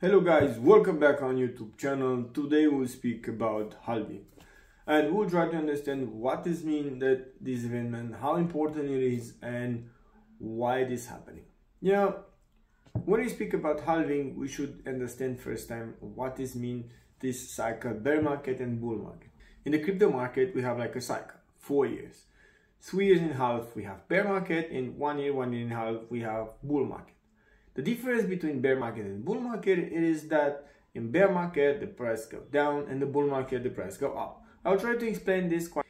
Hello guys, welcome back on YouTube channel. Today we'll speak about halving and we'll try to understand what this means that this event, and how important it is and why it is happening. Yeah, when we speak about halving, we should understand first time what this mean this cycle, bear market and bull market. In the crypto market, we have like a cycle, four years. Three years and a half, we have bear market. In one year, one year and a half, we have bull market. The difference between bear market and bull market is that in bear market, the price go down and the bull market, the price go up. I'll try to explain this. Quite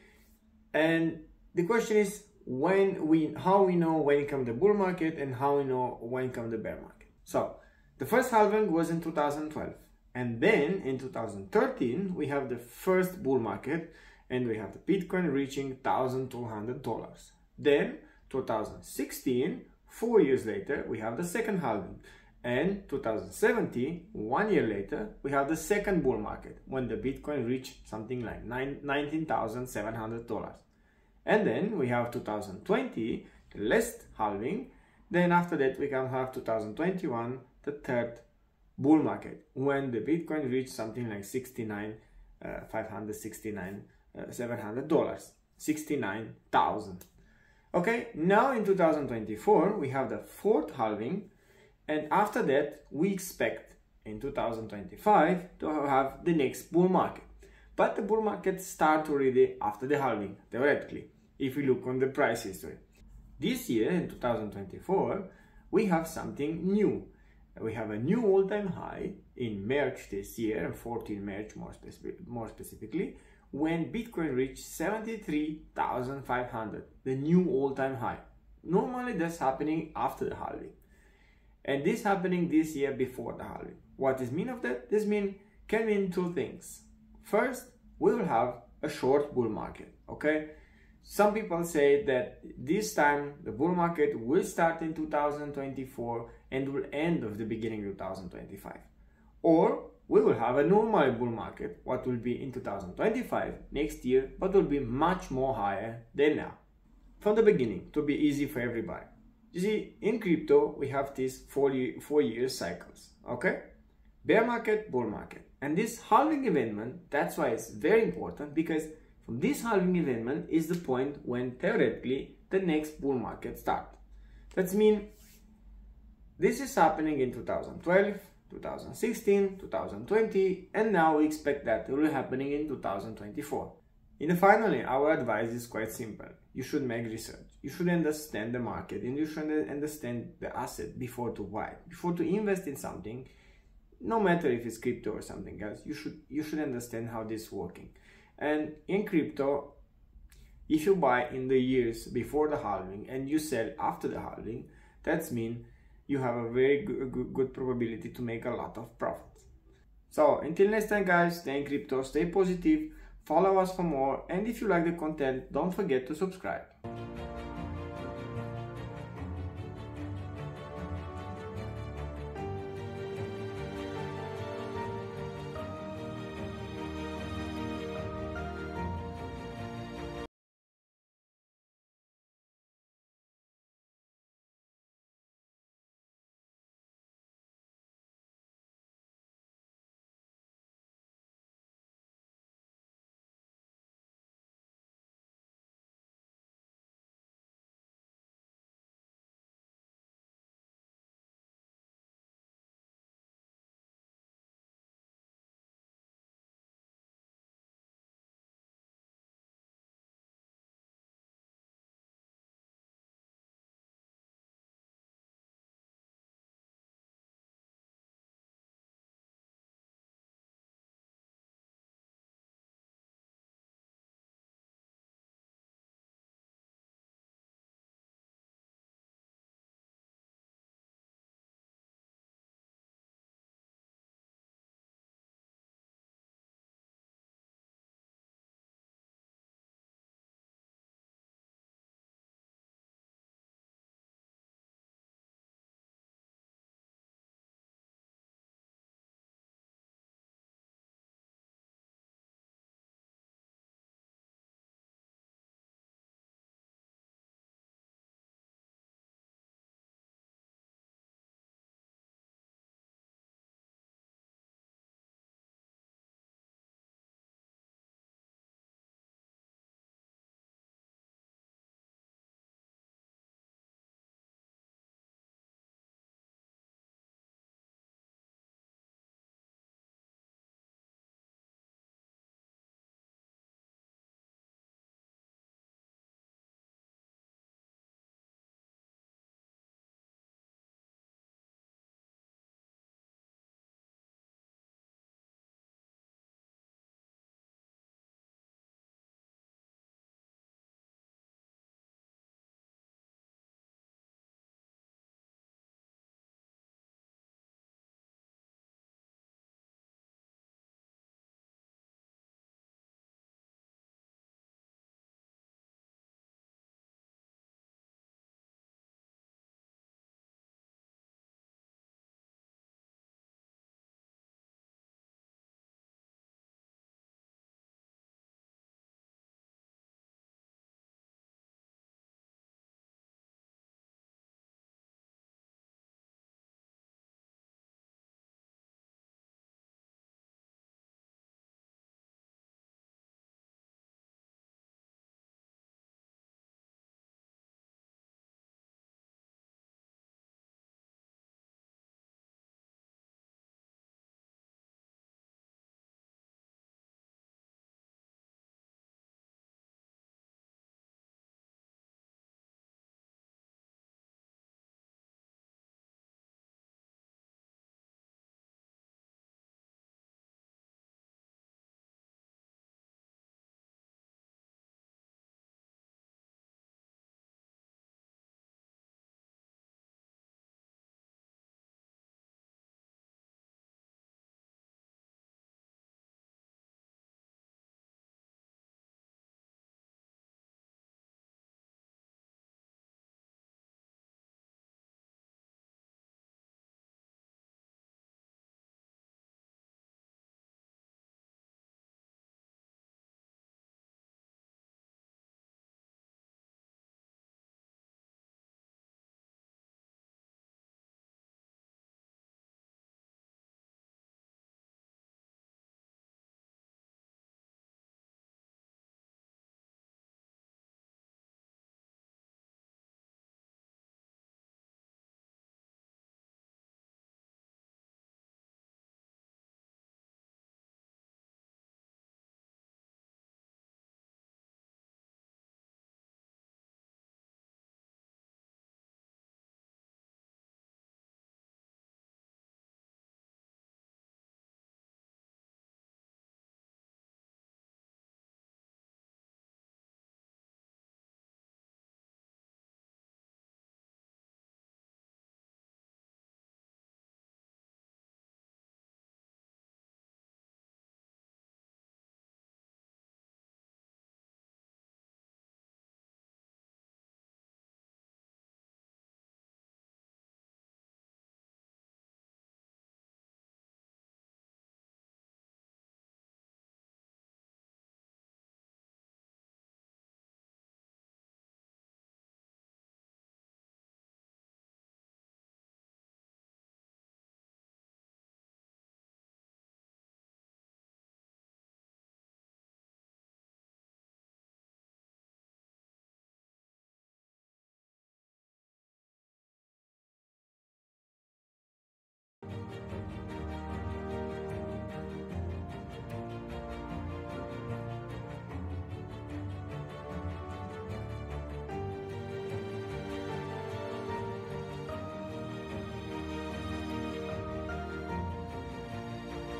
and the question is when we, how we know when come the bull market and how we know when come the bear market. So the first halving was in 2012. And then in 2013, we have the first bull market and we have the Bitcoin reaching $1,200. Then 2016, four years later, we have the second halving. And 2017, one year later, we have the second bull market when the Bitcoin reached something like $19,700. And then we have 2020, the last halving. Then after that, we can have 2021, the third bull market when the Bitcoin reached something like 69, uh, 569 $700 69,000 okay now in 2024 we have the fourth halving and after that we expect in 2025 to have the next bull market. But the bull market start already after the halving theoretically if we look on the price history. This year in 2024 we have something new. We have a new all-time high in March this year, 14 March more, more specifically, when Bitcoin reached 73,500, the new all-time high. Normally that's happening after the halving. And this happening this year before the halving. What does mean of that? This mean can mean two things. First, we will have a short bull market, okay? Some people say that this time the bull market will start in 2024 and will end of the beginning of 2025. Or we will have a normal bull market, what will be in 2025 next year, but will be much more higher than now. From the beginning, to be easy for everybody. You see, in crypto, we have these four, year, four year cycles, okay? Bear market, bull market. And this halving event, that's why it's very important because from this halving event is the point when theoretically the next bull market starts. That means this is happening in 2012, 2016, 2020, and now we expect that it will be happening in 2024. And finally, our advice is quite simple. You should make research. You should understand the market and you should understand the asset before to buy. Before to invest in something, no matter if it's crypto or something else, you should you should understand how this is working. And in crypto, if you buy in the years before the halving and you sell after the halving, that's mean you have a very good, good probability to make a lot of profits. So until next time guys, stay in crypto, stay positive, follow us for more and if you like the content, don't forget to subscribe.